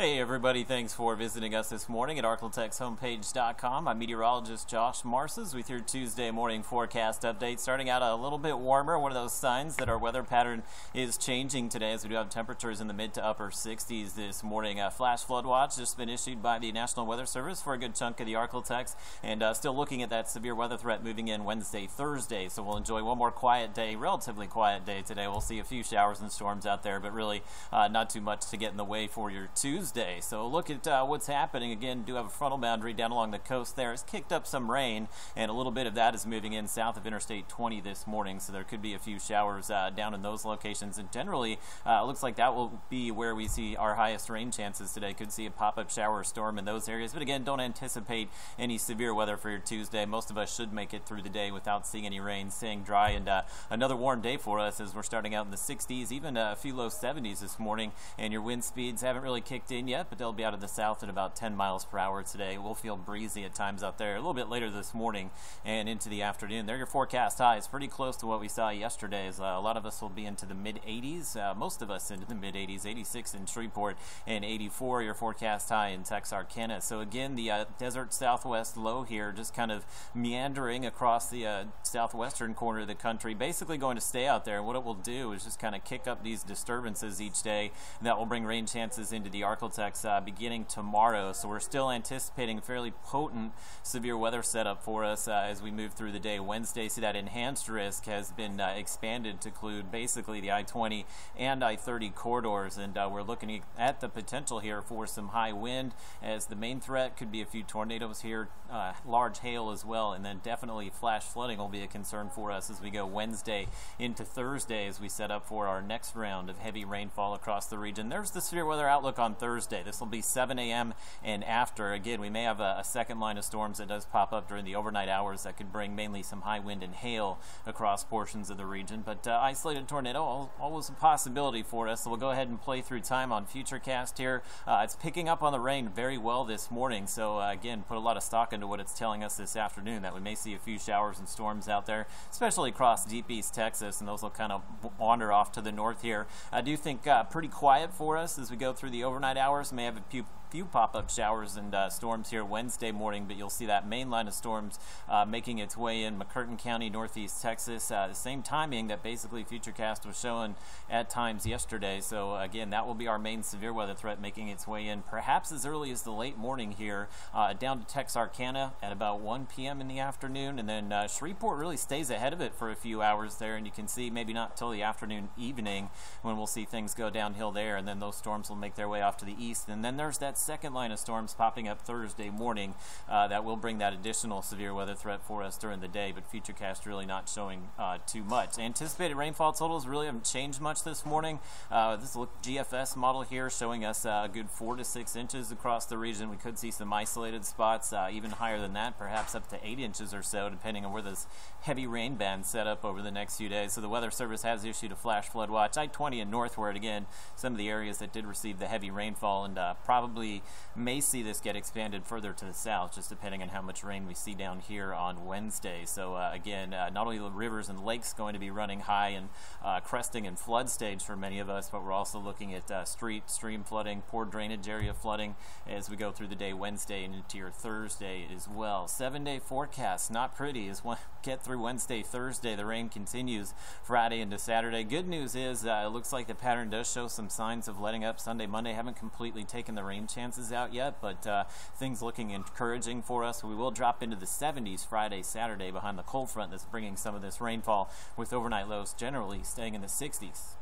Hey everybody, thanks for visiting us this morning at ArkLaTexHomepage.com. I'm meteorologist Josh Marses with your Tuesday morning forecast update. Starting out a little bit warmer, one of those signs that our weather pattern is changing today as we do have temperatures in the mid to upper 60s this morning. A flash flood watch just been issued by the National Weather Service for a good chunk of the Arklatex and uh, still looking at that severe weather threat moving in Wednesday, Thursday. So we'll enjoy one more quiet day, relatively quiet day today. We'll see a few showers and storms out there, but really uh, not too much to get in the way for your Tuesday. So look at uh, what's happening. Again, do have a frontal boundary down along the coast there. It's kicked up some rain, and a little bit of that is moving in south of Interstate 20 this morning. So there could be a few showers uh, down in those locations. And generally, uh, looks like that will be where we see our highest rain chances today. Could see a pop-up shower or storm in those areas. But again, don't anticipate any severe weather for your Tuesday. Most of us should make it through the day without seeing any rain, staying dry, and uh, another warm day for us as we're starting out in the 60s, even a few low 70s this morning. And your wind speeds haven't really kicked in in yet, but they'll be out of the south at about 10 miles per hour today. We'll feel breezy at times out there a little bit later this morning and into the afternoon. There, your forecast highs pretty close to what we saw yesterday. As, uh, a lot of us will be into the mid 80s, uh, most of us into the mid 80s, 86 in Shreveport and 84 your forecast high in Texarkana. So again, the uh, desert southwest low here just kind of meandering across the uh, southwestern corner of the country, basically going to stay out there. And what it will do is just kind of kick up these disturbances each day that will bring rain chances into the Arkansas uh, beginning tomorrow. So we're still anticipating fairly potent severe weather setup for us uh, as we move through the day. Wednesday, see that enhanced risk has been uh, expanded to include basically the I-20 and I-30 corridors, and uh, we're looking at the potential here for some high wind as the main threat could be a few tornadoes here, uh, large hail as well, and then definitely flash flooding will be a concern for us as we go Wednesday into Thursday as we set up for our next round of heavy rainfall across the region. There's the severe weather outlook on Thursday. Thursday. This will be 7 a.m. and after. Again, we may have a, a, second line of storms that does pop up during the overnight hours that could bring mainly some high wind and hail across portions of the region. But uh, isolated tornado, always a possibility for us. So we'll go ahead and play through time on Futurecast here. Uh, it's picking up on the rain very well this morning. So uh, again, put a lot of stock into what it's telling us this afternoon that we may see a few showers and storms out there, especially across deep east Texas, and those will kind of wander off to the north here. I do think uh, pretty quiet for us as we go through the overnight hours. May have a few few pop-up showers and uh, storms here Wednesday morning, but you'll see that main line of storms uh, making its way in McCurtain County, Northeast Texas. Uh, the same timing that basically Futurecast was showing at times yesterday. So again, that will be our main severe weather threat making its way in, perhaps as early as the late morning here, uh, down to Texarkana at about 1 p.m. in the afternoon, and then uh, Shreveport really stays ahead of it for a few hours there, and you can see maybe not till the afternoon, evening when we'll see things go downhill there, and then those storms will make their way off to the east, and then there's that second line of storms popping up Thursday morning uh, that will bring that additional severe weather threat for us during the day, but Futurecast really not showing uh, too much. Anticipated rainfall totals really haven't changed much this morning. Uh, this look GFS model here showing us uh, a good four to six inches across the region. We could see some isolated spots, uh, even higher than that, perhaps up to eight inches or so, depending on where this heavy rain band set up over the next few days. So the Weather Service has issued a flash flood watch. I-20 and northward, again, some of the areas that did receive the heavy rainfall and uh, probably may see this get expanded further to the south, just depending on how much rain we see down here on Wednesday. So uh, again, uh, not only the rivers and lakes going to be running high and uh, cresting and flood stage for many of us, but we're also looking at uh, street, stream flooding, poor drainage area flooding as we go through the day Wednesday and into your Thursday as well. Seven day forecast, not pretty. As we get through Wednesday, Thursday, the rain continues Friday into Saturday. Good news is uh, it looks like the pattern does show some signs of letting up Sunday, Monday. Haven't completely taken the rain chances out yet, but uh, things looking encouraging for us. We will drop into the 70s Friday, Saturday behind the cold front that's bringing some of this rainfall with overnight lows generally staying in the 60s.